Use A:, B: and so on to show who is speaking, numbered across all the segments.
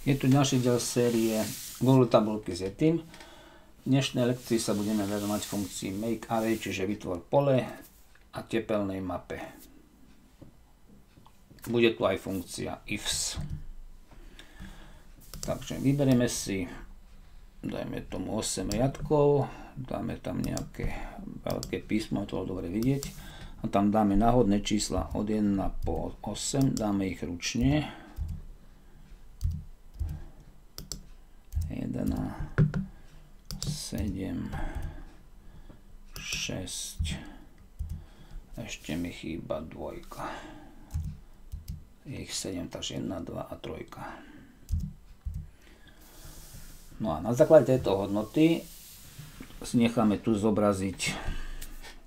A: Je tu ďalší diel série Google tabulky s Yetim. V dnešnej lekcii sa budeme venovať funkcii make array, čiže vytvor pole a tepelnej mape. Bude tu aj funkcia ifs. Takže vyberieme si, dajme tomu 8 riadkov, dáme tam nejaké veľké písmo, to dobre vidieť. A tam dáme náhodné čísla od 1 po 8, dáme ich ručne. 1, 7, 6, ešte mi chýba dvojka. Je ich 7, takže 1, 2 a 3. No a na základe tejto hodnoty si necháme tu zobraziť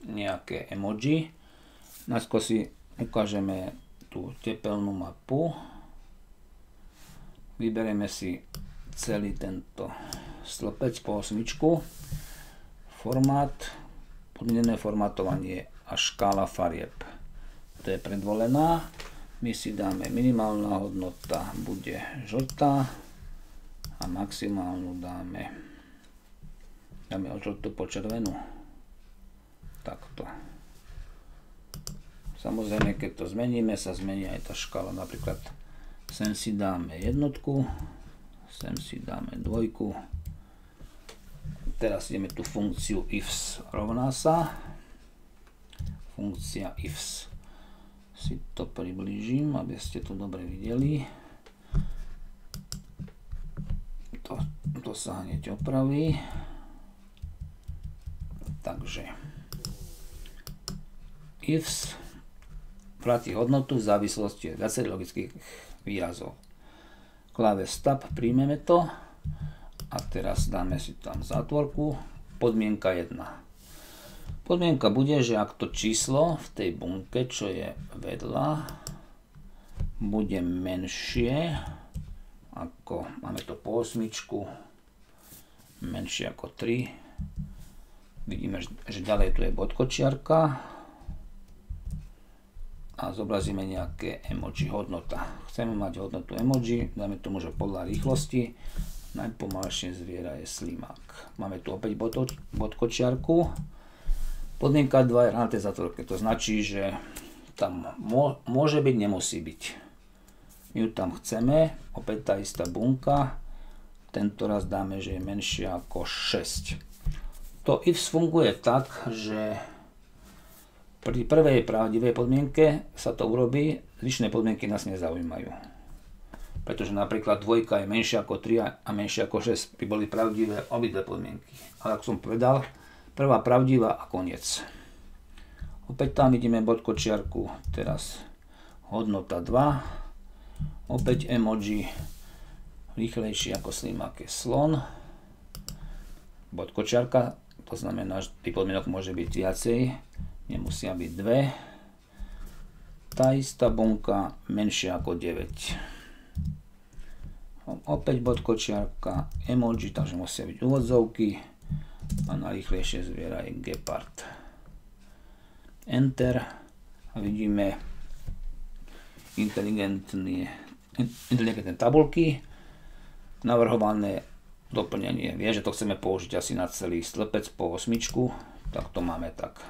A: nejaké emoji. Najskôr si ukážeme tú tepelnú mapu. Vyberieme si celý tento stĺpec po osmičku, formát, podmienené formatovanie a škála farieb. To je predvolená. My si dáme minimálna hodnota bude žltá a maximálnu dáme dáme od žltú po červenú. Takto. Samozrejme, keď to zmeníme, sa zmení aj tá škála. Napríklad sem si dáme jednotku, sem si dáme dvojku. Teraz ideme tu funkciu ifs rovná sa. Funkcia ifs. Si to priblížim, aby ste to dobre videli. To, to sa hneď opraví. Takže ifs platí hodnotu v závislosti od viacerých logických výrazov kláves tab, príjmeme to a teraz dáme si tam zátvorku, podmienka 1. Podmienka bude, že ak to číslo v tej bunke, čo je vedľa, bude menšie ako, máme to po osmičku, menšie ako 3, vidíme, že ďalej tu je bodkočiarka, a zobrazíme nejaké emoji hodnota. Chceme mať hodnotu emoji, dáme tomu, že podľa rýchlosti najpomalšie zviera je slimák. Máme tu opäť bodkočiarku. Podmienka 2 je tej zatvorke. To značí, že tam môže byť, nemusí byť. My ju tam chceme, opäť tá istá bunka. Tento raz dáme, že je menšia ako 6. To if funguje tak, že pri prvej pravdivej podmienke sa to urobí, zvyšné podmienky nás nezaujímajú. Pretože napríklad dvojka je menšia ako 3 a menšia ako 6 by boli pravdivé obidve podmienky. Ale ako som povedal, prvá pravdivá a koniec. Opäť tam vidíme bodkočiarku, teraz hodnota 2, opäť emoji, rýchlejší ako slimák je slon, bodkočiarka, to znamená, že tých podmienok môže byť viacej, nemusia byť dve. Tá istá bunka menšia ako 9. Opäť bodkočiarka, emoji, takže musia byť úvodzovky a najrýchlejšie zviera je gepard. Enter a vidíme inteligentné, tabulky, navrhované doplnenie. Vie, že to chceme použiť asi na celý slepec po osmičku, tak to máme tak.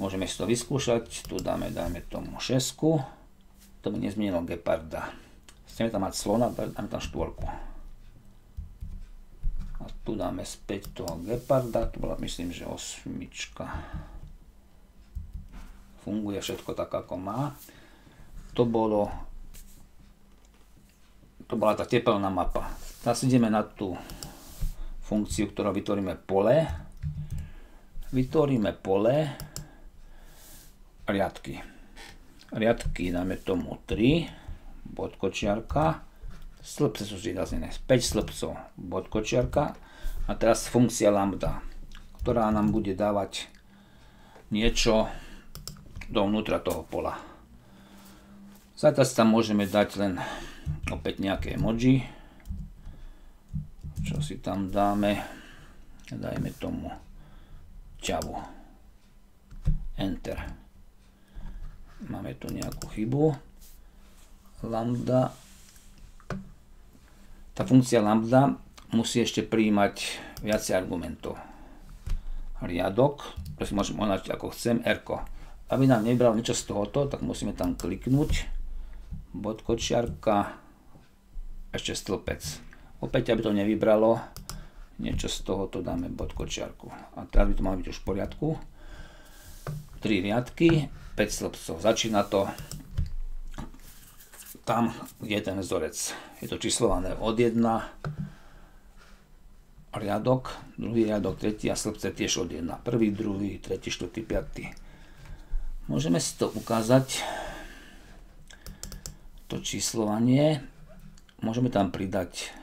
A: Môžeme si to vyskúšať. Tu dáme, dajme tomu 6. To by nezmenilo geparda. Chceme tam mať slona, dáme tam štvorku. A tu dáme späť toho geparda. Tu bola myslím, že osmička. Funguje všetko tak, ako má. To bolo to bola tá tepelná mapa. Teraz ideme na tú funkciu, ktorú vytvoríme pole. Vytvoríme pole riadky. Riadky dáme tomu 3, bodkočiarka, slpce sú zvýraznené, 5 slpcov, bodkočiarka a teraz funkcia lambda, ktorá nám bude dávať niečo dovnútra toho pola. Zatiaľ tam môžeme dať len opäť nejaké emoji, čo si tam dáme, dajme tomu ťavu. Enter. Máme tu nejakú chybu. Lambda tá funkcia lambda musí ešte prijímať viacej argumentov. Riadok, to môžem označiť ako chcem, r Aby nám nebral niečo z tohoto, tak musíme tam kliknúť, bod kočiarka, ešte stĺpec. Opäť, aby to nevybralo, niečo z tohoto dáme bod kočiarku. A teraz by to malo byť už v poriadku. 3 riadky, 5 stĺpcov. Začína to tam, je ten vzorec. Je to číslované od 1, riadok, druhý riadok, tretí a slbce tiež od 1. Prvý, druhý, tretí, štvrtý, piatý. Môžeme si to ukázať, to číslovanie. Môžeme tam pridať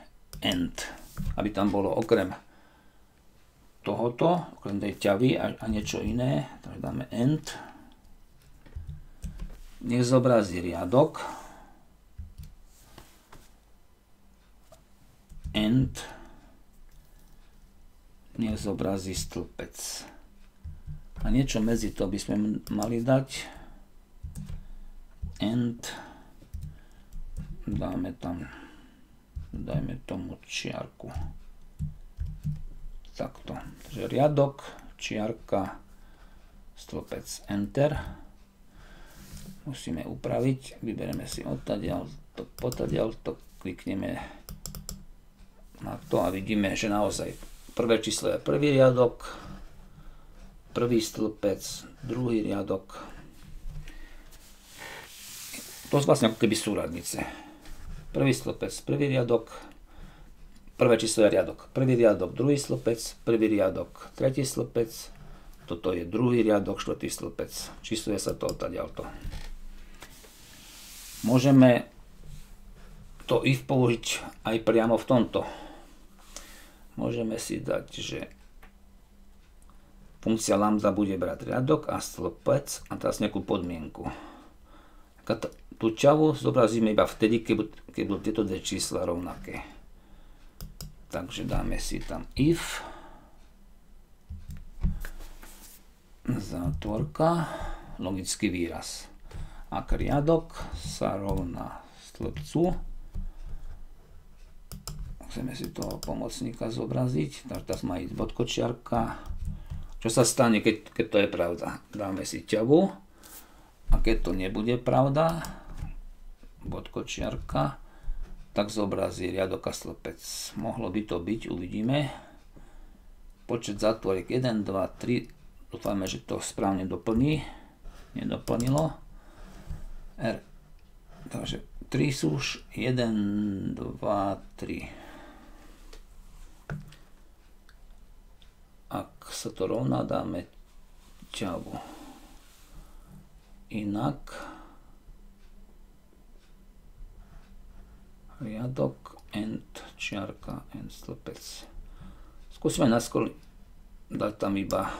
A: end, aby tam bolo okrem tohoto, okrem tej ťavy a, a niečo iné. Takže dáme end. Nech zobrazí riadok. End nech zobrazí stĺpec. A niečo medzi to by sme mali dať. End. Dáme tam, dajme tomu čiarku. Takto. Takže riadok, čiarka, stĺpec, enter. Musíme upraviť, vyberieme si odtadiaľ, to potadiaľ, to klikneme na to a vidíme, že naozaj prvé číslo je prvý riadok, prvý stĺpec, druhý riadok. To sú vlastne ako keby súradnice. Prvý stĺpec, prvý riadok, prvé číslo je riadok, prvý riadok, druhý stĺpec, prvý riadok, tretí stĺpec, toto je druhý riadok, štvrtý stĺpec. Čísluje sa to odtadiaľto. Môžeme to if použiť aj priamo v tomto môžeme si dať, že funkcia lambda bude brať riadok a stĺpec a teraz nejakú podmienku. Tú čavu zobrazíme iba vtedy, keď budú tieto dve čísla rovnaké. Takže dáme si tam if zátvorka, logický výraz. Ak riadok sa rovná stĺpcu, Chceme si toho pomocníka zobraziť. Takže teraz má ísť bodkočiarka. Čo sa stane, keď, keď to je pravda? Dáme si ťavu. A keď to nebude pravda, bodkočiarka, tak zobrazí riadok a stĺpec. Mohlo by to byť, uvidíme. Počet zátvoriek 1, 2, 3. Dúfame, že to správne doplní. Nedoplnilo. R. Takže 3 sú už 1, 2, 3. ak sa to rovná, dáme ťavu. Inak riadok, end, čiarka, end, stĺpec. Skúsime naskôr dať tam iba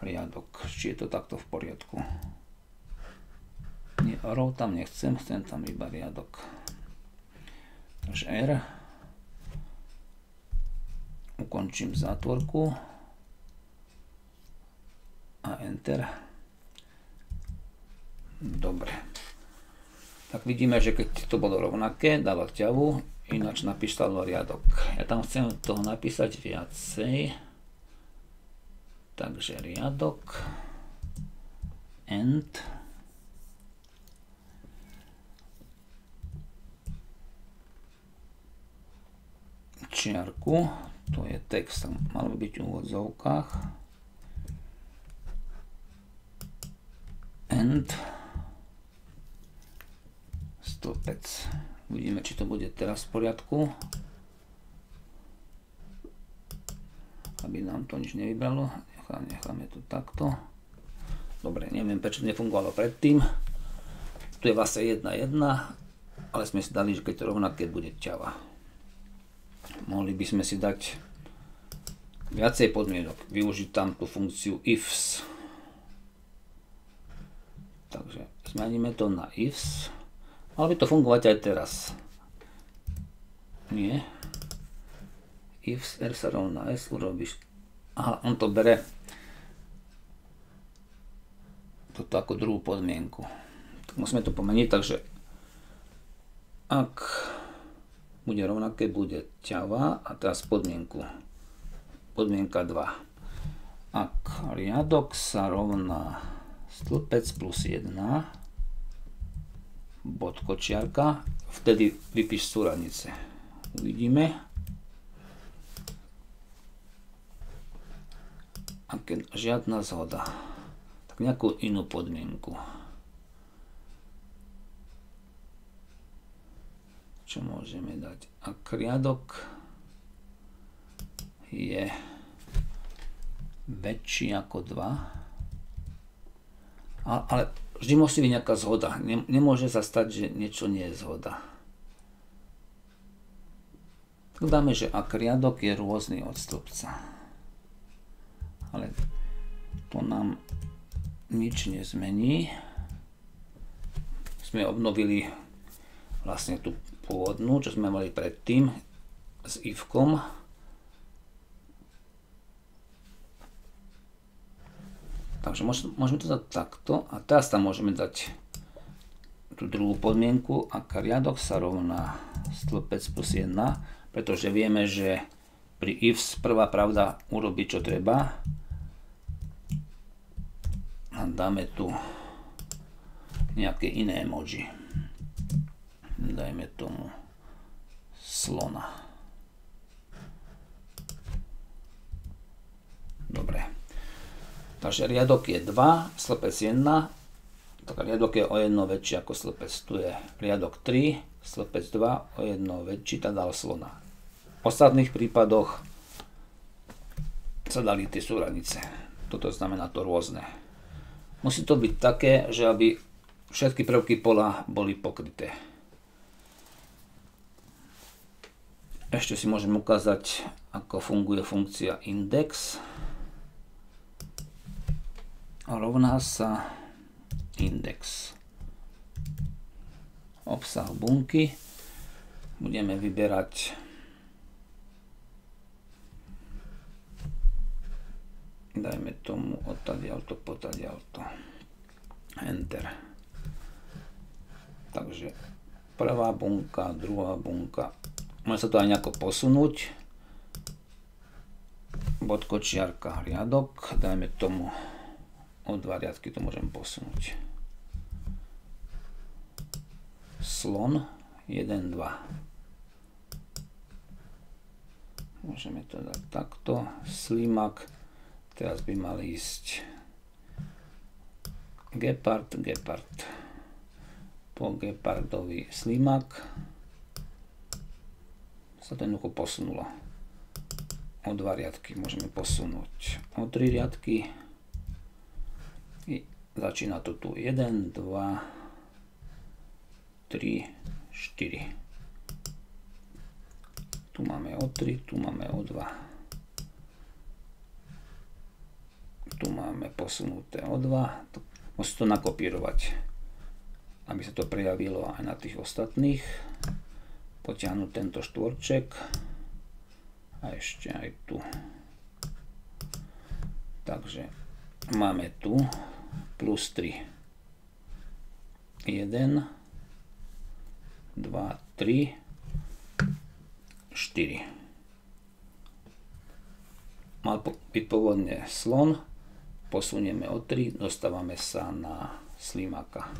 A: riadok, či je to takto v poriadku. Nie, row tam nechcem, chcem tam iba riadok. Takže R ukončím zátvorku a enter. Dobre. Tak vidíme, že keď to bolo rovnaké, dalo ťavu, ináč napísalo riadok. Ja tam chcem toho napísať viacej. Takže riadok, end, čiarku, to je text, tam mal by byť v úvodzovkách. End stĺpec. Uvidíme, či to bude teraz v poriadku. Aby nám to nič nevybralo. Necháme to takto. Dobre, neviem, prečo nefungovalo predtým. Tu je vlastne 1,1, ale sme si dali, že keď to rovnaké bude ťava mohli by sme si dať viacej podmienok, využiť tam tú funkciu ifs. Takže zmeníme to na ifs. Malo by to fungovať aj teraz. Nie. Ifs r sa rovná s urobíš. Aha, on to bere toto ako druhú podmienku. Tak musíme to pomeniť, takže ak bude rovnaké, bude ťava a teraz podmienku. Podmienka 2. Ak riadok sa rovná stĺpec plus 1 bod kočiarka, vtedy vypíš súradnice. Uvidíme. A keď žiadna zhoda, tak nejakú inú podmienku. Čo môžeme dať? Ak riadok je väčší ako 2, ale vždy musí byť nejaká zhoda. Nemôže sa stať, že niečo nie je zhoda. Tak dáme, že ak riadok je rôzny od stĺpca. Ale to nám nič nezmení. Sme obnovili vlastne tú pôvodnú, čo sme mali predtým s ivkom. Takže môžeme to dať takto a teraz tam môžeme dať tú druhú podmienku, ak riadok sa rovná stĺpec plus 1, pretože vieme, že pri ifs prvá pravda urobiť čo treba. A dáme tu nejaké iné emoji dajme tomu slona. Dobre. Takže riadok je 2, slepec 1, tak riadok je o jedno väčší ako slepec. Tu je riadok 3, slepec 2, o jedno väčší, tak dal slona. V ostatných prípadoch sa dali tie súradnice. Toto znamená to rôzne. Musí to byť také, že aby všetky prvky pola boli pokryté. Ešte si môžem ukázať, ako funguje funkcia index. Rovná sa index. Obsah bunky. Budeme vyberať dajme tomu odtadialto, potadialto. Enter. Takže prvá bunka, druhá bunka, Môže sa to aj nejako posunúť. Bod kočiarka riadok, dajme tomu o dva riadky to môžem posunúť. Slon 1, 2. Môžeme to dať takto. Slimak. Teraz by mal ísť Gepard, Gepard. Po Gepardovi slimak sa to jednoducho posunulo. O dva riadky môžeme posunúť. O tri riadky. Začína to tu 1, 2, 3, 4. Tu máme o 3, tu máme o 2. Tu máme posunuté o 2. Musí to nakopírovať, aby sa to prejavilo aj na tých ostatných potiahnuť tento štvorček a ešte aj tu. Takže máme tu plus 3. 1, 2, 3, 4. Mal byť pôvodne slon, posunieme o 3, dostávame sa na slimaka.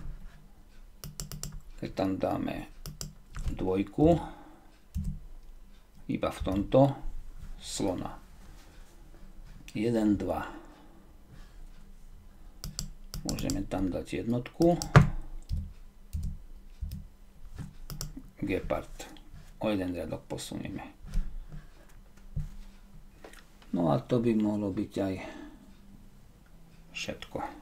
A: Keď tam dáme dvojku iba v tomto slona. 1, 2. Môžeme tam dať jednotku. Gepard. O jeden riadok posunieme. No a to by mohlo byť aj všetko.